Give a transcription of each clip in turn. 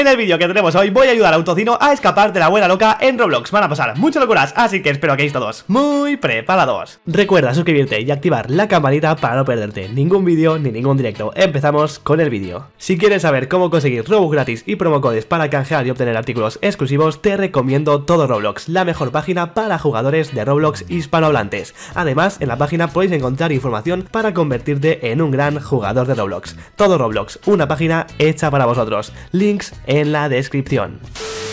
En el vídeo que tenemos hoy voy a ayudar a Autocino a escapar de la buena loca en Roblox. Van a pasar muchas locuras, así que espero que estéis todos muy preparados. Recuerda suscribirte y activar la campanita para no perderte ningún vídeo ni ningún directo. Empezamos con el vídeo. Si quieres saber cómo conseguir Robux gratis y promocodes para canjear y obtener artículos exclusivos Te recomiendo todo Roblox, la mejor página para jugadores de Roblox hispanohablantes. Además, en la página podéis encontrar información para convertirte en un gran jugador de Roblox. Todo Roblox, una página hecha para vosotros. Links en la descripción.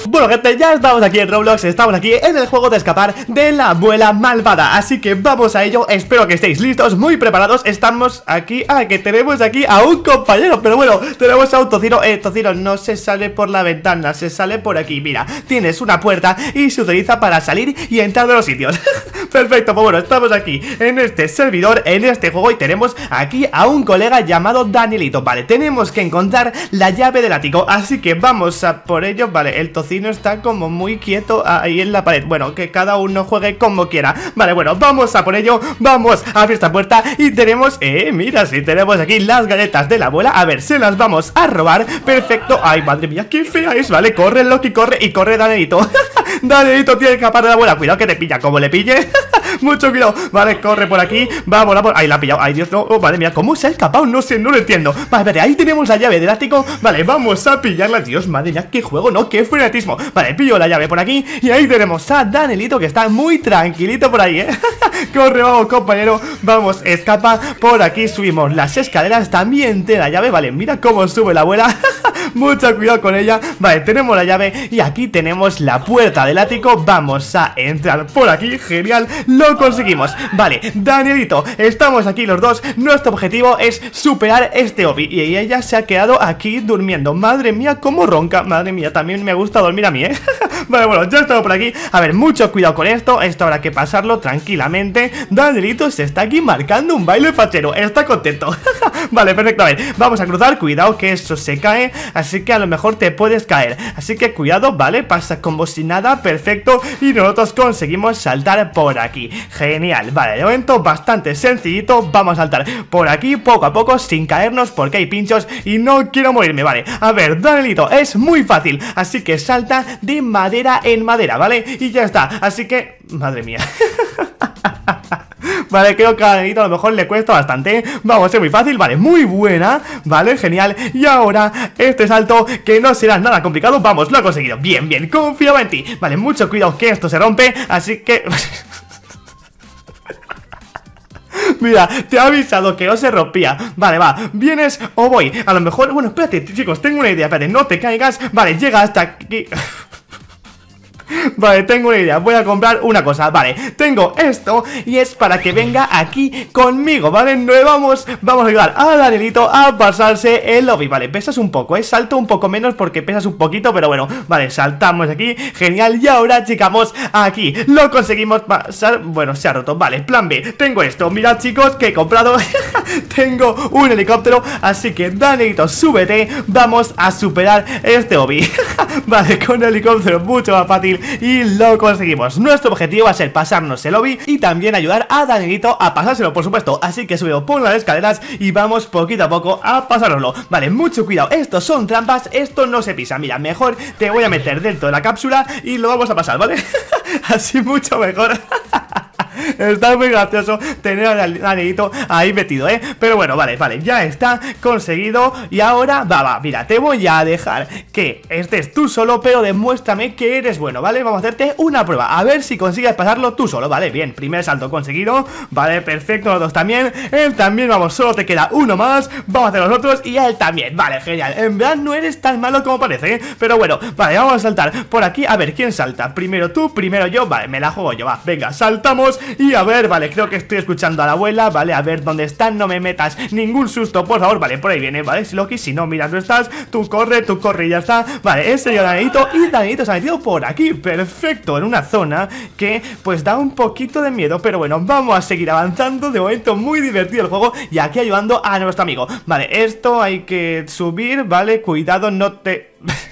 Bueno gente, ya estamos aquí en Roblox, estamos aquí en el juego de escapar de la abuela malvada Así que vamos a ello, espero que estéis listos, muy preparados Estamos aquí, ah, que tenemos aquí a un compañero Pero bueno, tenemos a un tocino, eh, tocino no se sale por la ventana, se sale por aquí Mira, tienes una puerta y se utiliza para salir y entrar de los sitios Perfecto, pues bueno, estamos aquí en este servidor, en este juego Y tenemos aquí a un colega llamado Danielito Vale, tenemos que encontrar la llave del ático Así que vamos a por ello, vale, el tocino está como muy quieto ahí en la pared. Bueno, que cada uno juegue como quiera. Vale, bueno, vamos a por ello. Vamos a abrir esta puerta y tenemos... Eh, mira, si tenemos aquí las galletas de la abuela. A ver, se las vamos a robar. Perfecto, ay, madre mía, qué fea es. Vale, corre Loki, corre y corre Danielito Danielito tiene que escapar de la abuela. Cuidado que te pilla, como le pille Mucho cuidado, vale, corre por aquí. Vamos, vamos, ahí la ha pillado, ay Dios, no, oh, madre mía ¿Cómo se ha escapado? No sé, no lo entiendo. Vale, vale, ahí tenemos la llave del ático. Vale, vamos a pillarla, Dios, madre mía, qué juego, ¿no? Qué frenetismo Vale, pillo la llave por aquí. Y ahí tenemos a Danielito que está muy tranquilito por ahí, ¿eh? Corre, vamos, compañero. Vamos, escapa. Por aquí subimos las escaleras. También te la llave. Vale, mira cómo sube la abuela Mucho cuidado con ella. Vale, tenemos la llave Y aquí tenemos la puerta del ático. Vamos a entrar por aquí. Genial, lo conseguimos. Vale, Danielito, estamos aquí los dos. Nuestro objetivo es superar este obi Y ella se ha quedado aquí durmiendo. Madre mía, cómo ronca. Madre mía, también me gusta dormir a mí, ¿eh? vale, bueno, ya estamos por aquí. A ver, mucho cuidado con esto. Esto habrá que pasarlo tranquilamente. Danielito se está aquí marcando un baile fachero. Está contento. Vale, perfecto, a ver, vamos a cruzar. Cuidado que eso se cae. Así que a lo mejor te puedes caer. Así que cuidado, vale, pasa como si nada Perfecto, y nosotros conseguimos saltar por aquí. Genial, vale, de momento bastante sencillito. Vamos a saltar por aquí poco a poco Sin caernos porque hay pinchos Y no quiero morirme, vale A ver, Danielito, es muy fácil. Así que salta de madera en madera, ¿vale? Y ya está, así que... Madre mía Vale, creo que a lo mejor le cuesta bastante. Vamos, es muy fácil, vale, muy buena Vale, genial. Y ahora, este salto que no será nada complicado Vamos, lo he conseguido, bien, bien, confío en ti. Vale, mucho cuidado que esto se rompe Así que... Mira, te he avisado que no se rompía. Vale, va, ¿vienes o voy? A lo mejor, bueno, espérate, chicos, tengo una idea Espérate, no te caigas. Vale, llega hasta aquí Vale, tengo una idea, voy a comprar una cosa. Vale, tengo esto y es para que venga aquí conmigo, ¿vale? No vamos, vamos a ayudar a Danielito a pasarse el lobby. Vale, pesas un poco, ¿eh? Salto un poco menos porque pesas un poquito, pero bueno. Vale, saltamos aquí, genial. Y ahora, chicamos, aquí Lo conseguimos pasar, bueno, se ha roto. Vale, plan B, tengo esto, mirad chicos Que he comprado, tengo un helicóptero. Así que Danielito, súbete. Vamos a superar este lobby Vale, con el helicóptero mucho más fácil y lo conseguimos. Nuestro objetivo va a ser pasarnos el lobby y también ayudar a Danielito a pasárselo, por supuesto. Así que subido por las escaleras y vamos poquito a poco a pasárnoslo. Vale, mucho cuidado. Estos son trampas, esto no se pisa. Mira, mejor te voy a meter dentro de la cápsula y lo vamos a pasar, ¿vale? Así mucho mejor. Está muy gracioso tener al anelito ahí metido, ¿eh? Pero bueno, vale, vale, ya está conseguido Y ahora, va, va, mira, te voy a dejar que estés tú solo Pero demuéstrame que eres bueno, ¿vale? Vamos a hacerte una prueba, a ver si consigues pasarlo tú solo, ¿vale? Bien, primer salto conseguido Vale, perfecto, los dos también Él también, vamos, solo te queda uno más Vamos a hacer los otros y él también, vale, genial En verdad no eres tan malo como parece, ¿eh? Pero bueno, vale, vamos a saltar por aquí A ver, ¿quién salta? Primero tú, primero yo Vale, me la juego yo, va, venga, saltamos y a ver, vale, creo que estoy escuchando a la abuela Vale, a ver dónde están, no me metas ningún susto, por favor Vale, por ahí viene, vale, si Loki, si no, mira, no estás Tú corre, tú corre y ya está Vale, ese yo Danito y Danito se ha metido por aquí Perfecto, en una zona que pues da un poquito de miedo Pero bueno, vamos a seguir avanzando De momento muy divertido el juego Y aquí ayudando a nuestro amigo Vale, esto hay que subir, vale, cuidado, no te...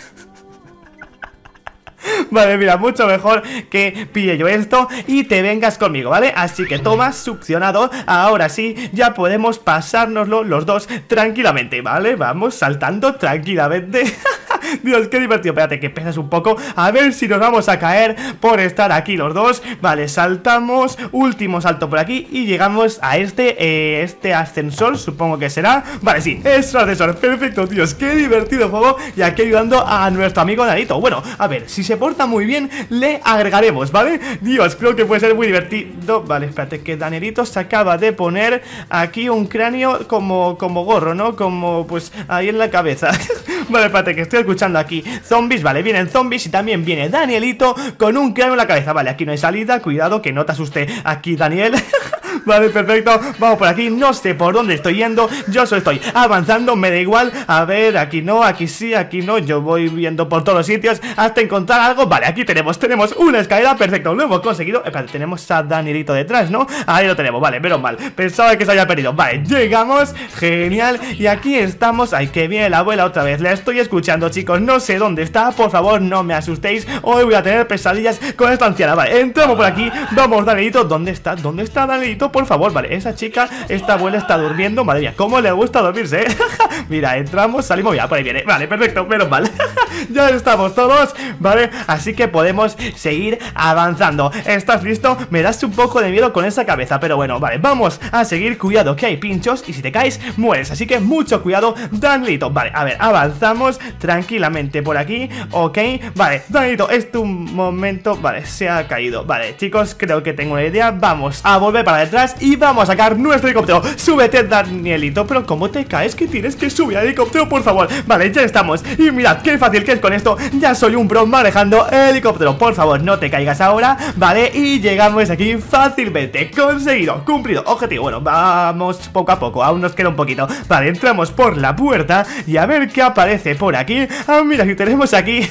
Vale, mira, mucho mejor que pille yo esto y te vengas conmigo, ¿vale? Así que toma, succionado Ahora sí, ya podemos pasárnoslo los dos tranquilamente, ¿vale? Vamos saltando tranquilamente Dios, qué divertido. Espérate, que pesas un poco. A ver si nos vamos a caer por estar aquí los dos. Vale, saltamos. Último salto por aquí Y llegamos a este, eh, este ascensor Supongo que será. Vale, sí, es ascensor. Perfecto, Dios, qué divertido juego. Y aquí ayudando a nuestro amigo Danito Bueno, a ver, si se porta muy bien Le agregaremos, ¿vale? Dios, creo que puede ser muy divertido. Vale, espérate, que Danielito se acaba de poner Aquí un cráneo como, como gorro, ¿no? Como, pues, ahí en la cabeza. Vale, espérate, que estoy escuchando aquí Zombies, vale, vienen zombies y también viene Danielito Con un cráneo en la cabeza Vale, aquí no hay salida, cuidado que no te asuste. Aquí Daniel Vale, perfecto, vamos por aquí, no sé por dónde estoy yendo. Yo solo estoy avanzando, me da igual. A ver, aquí no, aquí sí, aquí no. Yo voy viendo por todos los sitios hasta encontrar algo. Vale, aquí tenemos, tenemos una escalera, perfecto Lo hemos conseguido, espérate, tenemos a Danielito detrás, ¿no? Ahí lo tenemos, vale, pero mal. Pensaba que se había perdido, vale, llegamos. Genial, y aquí estamos. Ay, que viene la abuela otra vez, la estoy escuchando, chicos. No sé dónde está, por favor, no me asustéis. Hoy voy a tener pesadillas con esta anciana. Vale, entramos por aquí, vamos, Danielito. ¿Dónde está? ¿Dónde está Danielito? Por favor, vale, esa chica, esta abuela está durmiendo Madre mía, cómo le gusta dormirse, ¿eh? Mira, entramos, salimos, ya, por ahí viene Vale, perfecto, menos mal Ya estamos todos, vale, así que podemos seguir avanzando ¿Estás listo? Me das un poco de miedo con esa cabeza, pero bueno, vale, vamos a seguir Cuidado que hay pinchos y si te caes, mueres Así que mucho cuidado, Danilito Vale, a ver, avanzamos tranquilamente por aquí Ok, vale, Danilito, es tu momento Vale, se ha caído Vale, chicos, creo que tengo una idea Vamos a volver para detrás y vamos a sacar nuestro helicóptero. Súbete, Danielito, pero ¿cómo te caes? Que tienes que subir al helicóptero, por favor Vale, ya estamos. Y mirad, qué fácil que es con esto. Ya soy un pro manejando el helicóptero. Por favor, no te caigas ahora, ¿vale? Y llegamos aquí fácilmente. Conseguido, cumplido, objetivo. Bueno, vamos poco a poco, aún nos queda un poquito. Vale, entramos por la puerta Y a ver qué aparece por aquí. Ah, mira, si tenemos aquí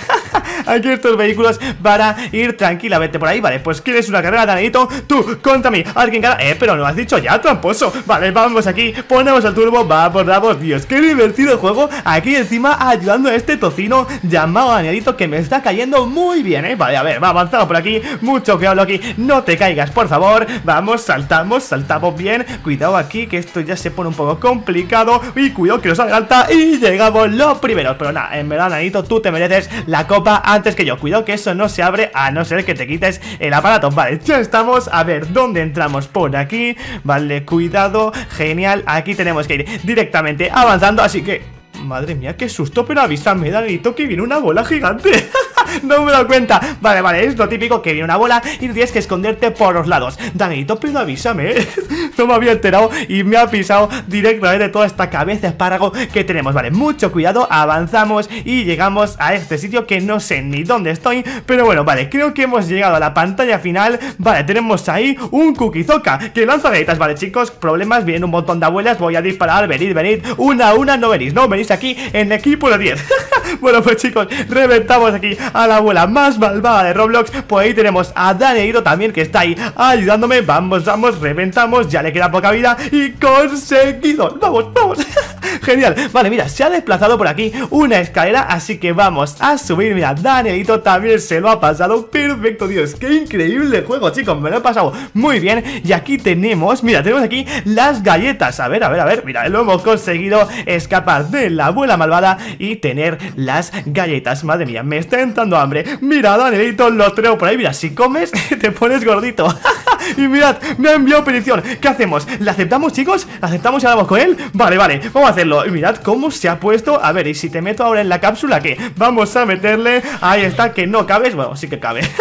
Aquí estos vehículos para ir tranquilamente por ahí Vale, pues ¿quieres una carrera, Danielito? Tú, cuéntame, alguien gana. Eh, pero no has dicho ya, tramposo. Vale, vamos aquí, ponemos el turbo, vamos, vamos Dios, qué divertido juego. Aquí encima ayudando a este tocino llamado Danielito que me está cayendo muy bien, ¿eh? Vale, a ver, va avanzando por aquí. Mucho hablo aquí, no te caigas, por favor. Vamos, saltamos, saltamos bien. Cuidado aquí, que esto ya se pone un poco complicado. Y cuidado que nos adelanta Y llegamos los primeros. Pero nada, en verdad, Danielito, tú te mereces la copa antes que yo. Cuidado que eso no se abre a no ser que te quites el aparato. Vale, ya estamos, a ver, ¿dónde entramos? Por aquí. Vale, cuidado, genial. Aquí tenemos que ir directamente avanzando. Así que, madre mía, qué susto Pero avísame, Danito, que viene una bola gigante no me he dado cuenta. Vale, vale, es lo típico que viene una bola y tienes que esconderte por los lados. Danito, pero avísame. No me había enterado y me ha pisado directamente toda esta cabeza de espárrago que tenemos. Vale, mucho cuidado, avanzamos y llegamos a este sitio que no sé ni dónde estoy Pero bueno, vale, creo que hemos llegado a la pantalla final. Vale, tenemos ahí un Kukizoka que lanza galletas. Vale, chicos, problemas, vienen un montón de abuelas Voy a disparar, venid, venid, una a una, no venís No, venís aquí en equipo de 10 Bueno, pues chicos, reventamos aquí la abuela más malvada de Roblox Pues ahí tenemos a Danielito también que está ahí ayudándome. Vamos, vamos, reventamos, ya le queda poca vida y conseguido. Vamos, vamos. Genial, vale, mira, se ha desplazado por aquí una escalera Así que vamos a subir, mira, Danielito también se lo ha pasado. Perfecto, Dios, qué increíble juego, chicos Me lo he pasado muy bien. Y aquí tenemos, mira, tenemos aquí las galletas. A ver, a ver, a ver, mira, lo hemos conseguido escapar de la abuela malvada Y tener las galletas. Madre mía, me está entrando hambre. Mira, Danielito, lo traigo por ahí. Mira, si comes, te pones gordito. Y mirad, me ha enviado petición. ¿Qué hacemos? ¿La aceptamos, chicos? ¿La aceptamos y hablamos con él? Vale, vale, vamos a hacerlo. Y mirad cómo se ha puesto. A ver, y si te meto ahora en la cápsula, ¿qué? Vamos a meterle Ahí está, que no cabes. Bueno, sí que cabe.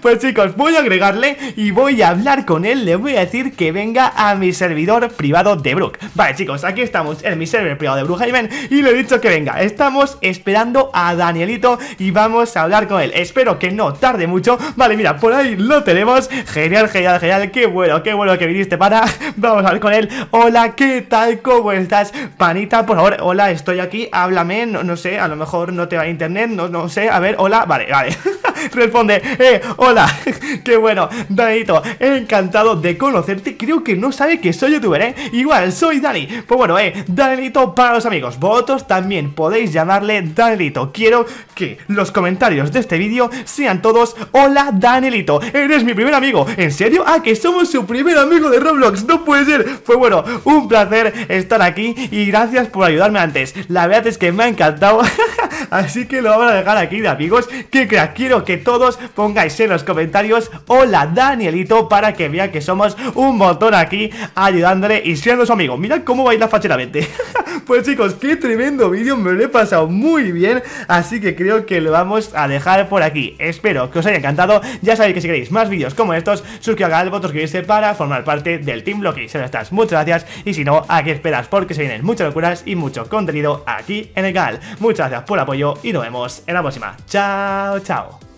Pues chicos, voy a agregarle Y voy a hablar con él. Le voy a decir que venga a mi servidor privado de Brook. Vale, chicos, aquí estamos En mi servidor privado de Brookhaven Y le he dicho que venga. Estamos esperando a Danielito Y vamos a hablar con él. Espero que no tarde mucho. Vale, mira, por ahí lo tenemos. Genial, genial, genial. Qué bueno, qué bueno que viniste para Vamos a hablar con él. Hola, ¿qué tal? ¿Cómo estás? Panita, por favor Hola, estoy aquí. Háblame No, no sé, a lo mejor no te va a internet No, no sé. A ver, hola. Vale, vale responde, eh, hola, qué bueno, Danito, encantado de conocerte, creo que no sabe que soy youtuber, eh, igual, soy Dani, pues bueno, eh, Danito para los amigos, vosotros también podéis llamarle Danilito, quiero que los comentarios de este vídeo sean todos, hola Danilito, eres mi primer amigo, ¿en serio? Ah, que somos su primer amigo de Roblox, no puede ser, pues bueno, un placer estar aquí y gracias por ayudarme antes, la verdad es que me ha encantado, así que lo vamos a dejar aquí de amigos, que quiero que todos pongáis en los comentarios. Hola Danielito para que vea que somos un montón aquí ayudándole y siendo su amigo. Mira cómo baila facheramente. Pues chicos, qué tremendo vídeo, me lo he pasado muy bien Así que creo que lo vamos a dejar por aquí. Espero que os haya encantado. Ya sabéis que si queréis más vídeos como estos Suscribid al botón suscribirse para formar parte del Team Loki Si estás, muchas gracias. Y si no, aquí esperas porque se vienen muchas locuras y mucho contenido aquí en el canal. Muchas gracias por el apoyo y nos vemos en la próxima. Chao, chao